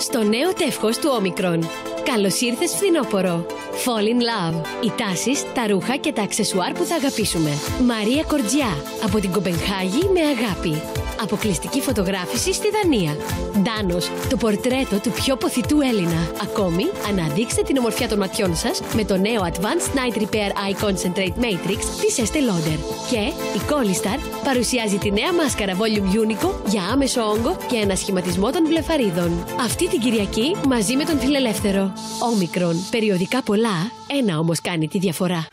στο νέο τεύχος του Όμικρον. Καλώς ήρθες φθινόπωρο. Fall in love. Οι τάσεις, τα ρούχα και τα αξεσουάρ που θα αγαπήσουμε. Μαρία Κορτζιά. Από την Κοπενχάγη με αγάπη. Αποκλειστική φωτογράφηση στη Δανία. Ντάνος, το πορτρέτο του πιο ποθητού Έλληνα. Ακόμη, αναδείξτε την ομορφιά των ματιών σας με το νέο Advanced Night Repair Eye Concentrate Matrix της Estee Lauder. Και η Colistar παρουσιάζει τη νέα μάσκαρα Volume Unico για άμεσο όγκο και ανασχηματισμό των βλεφαρίδων. Αυτή την Κυριακή μαζί με τον φιλελεύθερο. Όμικρον. Περιοδικά πολλά, ένα όμως κάνει τη διαφορά.